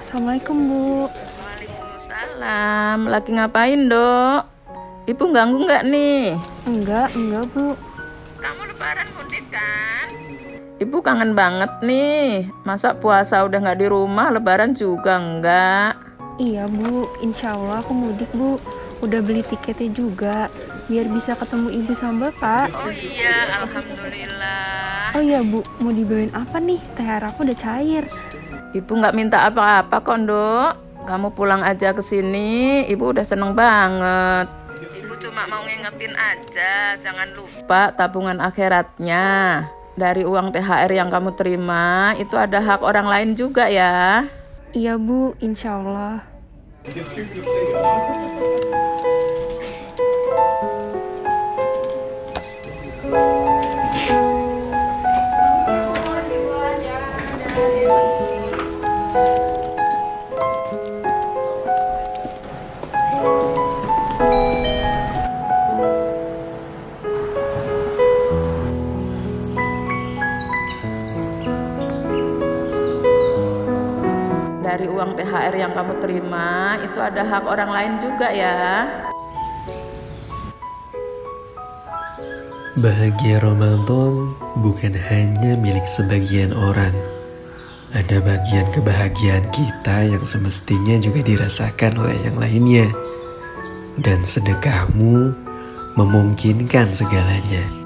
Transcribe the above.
Assalamualaikum Bu. Waalaikumsalam. Lagi ngapain, Dok? Ibu ganggu nggak nih? Enggak, enggak Bu. Kamu lebaran mudik kan? Ibu kangen banget nih. Masa puasa udah nggak di rumah, lebaran juga enggak? Iya Bu, insya Allah aku mudik Bu. Udah beli tiketnya juga, biar bisa ketemu ibu sama bapak. Oh iya, alhamdulillah. Oh iya Bu, mau dibawain apa nih? THR aku udah cair. Ibu nggak minta apa-apa kok, Dok. Kamu pulang aja ke sini, ibu udah seneng banget. Cuma mau ngingetin aja, jangan lupa tabungan akhiratnya. Dari uang THR yang kamu terima, itu ada hak orang lain juga ya. Iya Bu, insya Allah. Dari uang THR yang kamu terima, itu ada hak orang lain juga ya. Bahagia Ramadan bukan hanya milik sebagian orang. Ada bagian kebahagiaan kita yang semestinya juga dirasakan oleh yang lainnya. Dan sedekahmu memungkinkan segalanya.